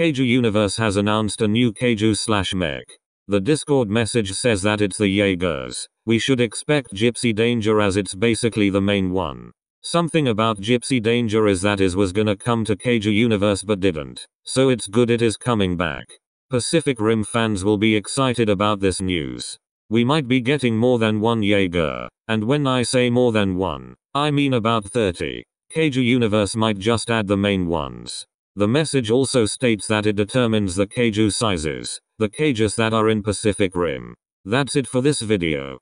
Kaiju Universe has announced a new Kaiju slash mech. The Discord message says that it's the Jaegers. We should expect Gypsy Danger as it's basically the main one. Something about Gypsy Danger is that is was gonna come to Kaiju Universe but didn't. So it's good it is coming back. Pacific Rim fans will be excited about this news. We might be getting more than one Jaeger. And when I say more than one, I mean about 30. Kaiju Universe might just add the main ones. The message also states that it determines the Kaiju sizes, the cages that are in Pacific Rim. That's it for this video.